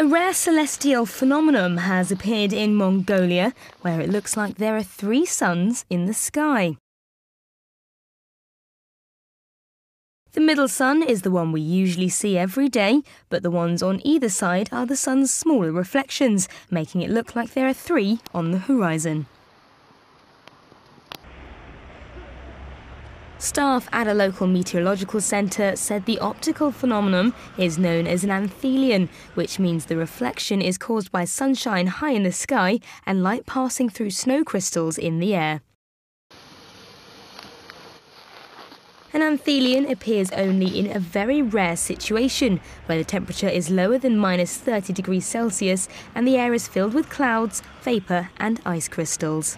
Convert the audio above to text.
A rare celestial phenomenon has appeared in Mongolia, where it looks like there are three suns in the sky. The middle sun is the one we usually see every day, but the ones on either side are the sun's smaller reflections, making it look like there are three on the horizon. Staff at a local meteorological centre said the optical phenomenon is known as an anthelion, which means the reflection is caused by sunshine high in the sky and light passing through snow crystals in the air. An anthelion appears only in a very rare situation, where the temperature is lower than minus 30 degrees Celsius and the air is filled with clouds, vapour and ice crystals.